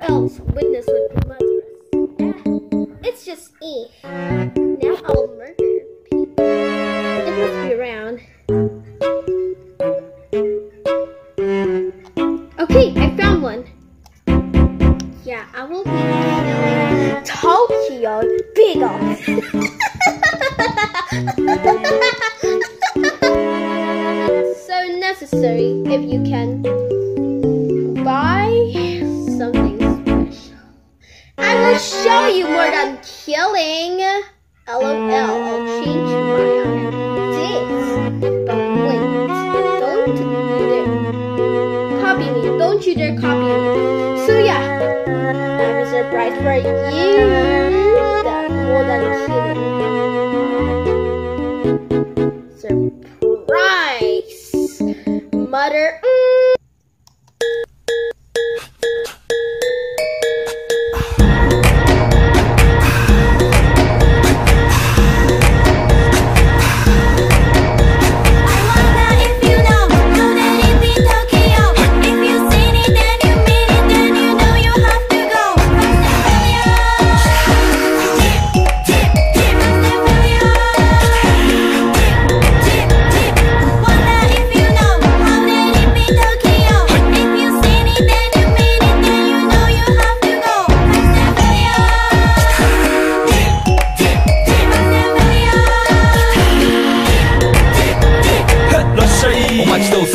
else witness would be murderous. Yeah, it's just E. Now I'll murder people. It must be around. Okay, I found one. Yeah, I will be Tokyo Beagle. than killing. LOL, I'll change my ideas. But wait, don't you dare copy me. Don't you dare copy me. So yeah, I have a surprise for you. That more than killing.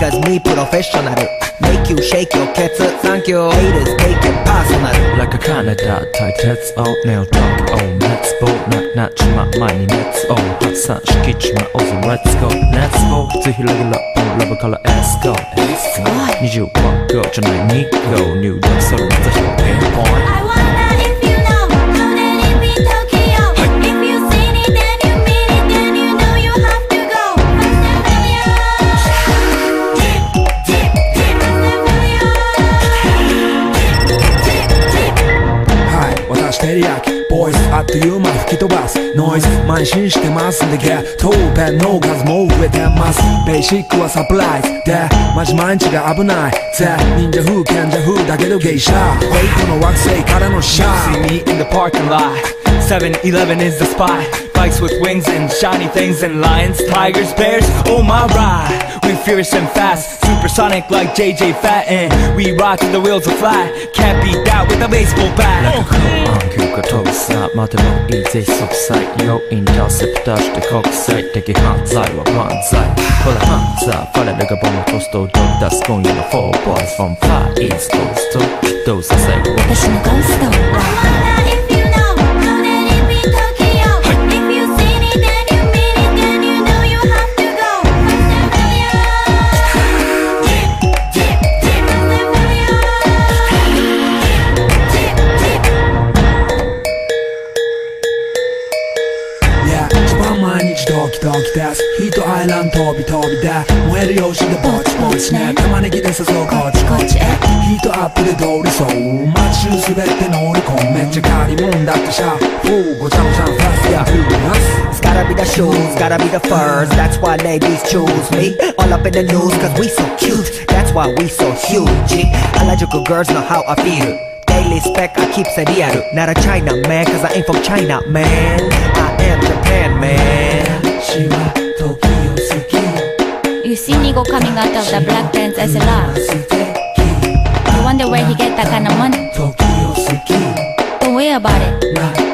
Because me professional. Make you shake your cats. Thank you. Haters take it personal. Like a Canada 対鉄をネオトークを熱望ななっちま前に熱を発散しきちまおうぜ Let's go 熱望ぜひレギュラーラブから S go 20万個じゃない2個入力するぜひピンポイント boys. あっという間吹き飛ばすノイズ慢心してますんで Get 当弁の数も増えてますベーシックはサプライズでマジ毎日が危ないぜ忍者風賢者風だけど芸者ウェイトの惑星からのシャー See me in the parking lot. 7-Eleven is the spot. Bikes with wings and shiny things and lions, tigers, bears, oh my ride. We fierce and fast, supersonic like JJ Fatten We rock till the wheels are flat, can't beat that with a baseball bat 暗球が飛ぶさ待てばいいぜ即歳要インターセプターして国際的犯罪は万歳ほらハンザーファレルがボムコストを出す今夜の4 boys from far east coast どうさせ私のゴースト毎日ドキドキですヒートアイランド飛び飛びで燃えるよしでぼちぼちね玉ねぎで誘うこっちこっちへヒートアップで通りそう街中すべて乗り込むめっちゃ借りもんだってシャフーごちゃごちゃファストやフーナス It's gotta be the shoes, gotta be the furs. That's why ladies choose me. All up in the news, cause we so cute. That's why we so huge. Harajuku girls know how I feel. Daily spec, I keep it real. Not a China man, cause I ain't from China, man. I am Japan, man. coming out of the black pants as a lot. You wonder where he get that kind of money? Don't worry about it.